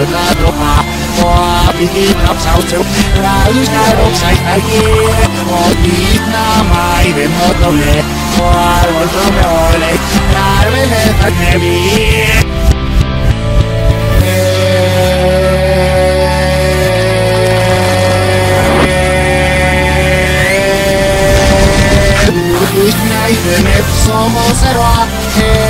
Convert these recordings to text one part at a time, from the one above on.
bình an lộc hòa hoa biến năm sao chữ là ứ cha đông sạch biết na mai về mơ tàu lệ hoa rồi thơm rồi với hết thật hè biết Night and it's almost at all.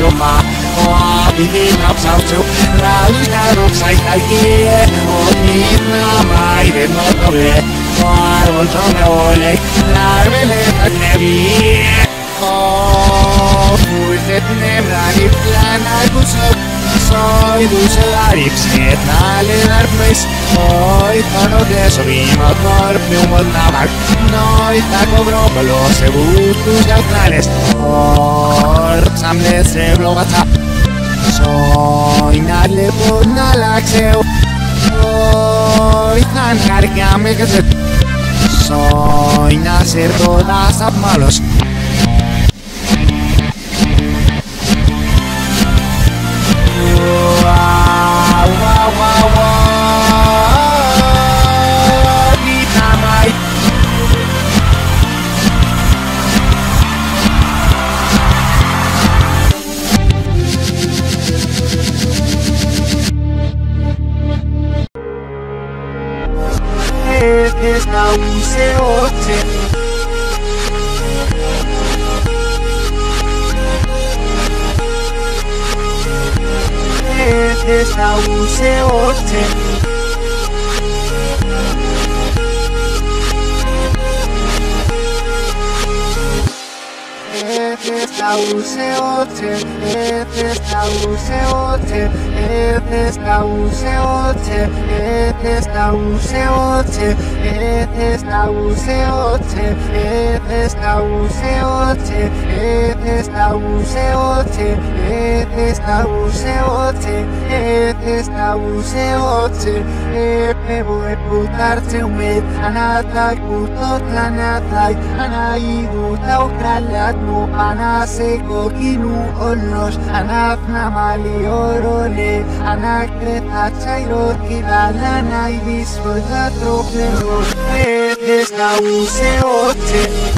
no ma Oh, he loves how to Raus na rux ai ai ie Oh, ni na mai de no doble Oh, volto na ole La vele ne vi Oh, fuitet ne brani plan Viduslarības ietnāļi nerplis Moj, panoties vīmot norpļumot navak Noj, tako y No Soy la por Soy tan cargame que se Soy nacer todas malos না উঠে ওঠে Esta use ote, esta use ote, esta use ote, esta use ote, esta use ote, esta use Ez ez hotze, eta guze hotze, eta guze hotze, eta guze hotze, eta guze hotze, eta guze hotze, eta guze hotze, eta guze hotze, eta guze hotze, eta guze hotze, eta guze hotze, eta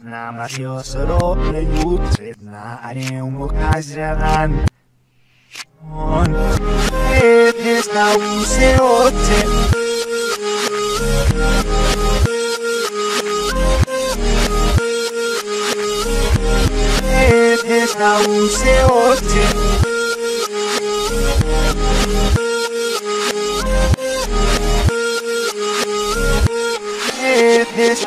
Jedna się sorobę jutr, jedna, a nie umokać Um On pewnie znał się o tym. Pewnie znał się o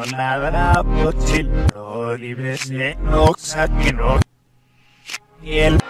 monada, pochil, no, libre, no, que no, y el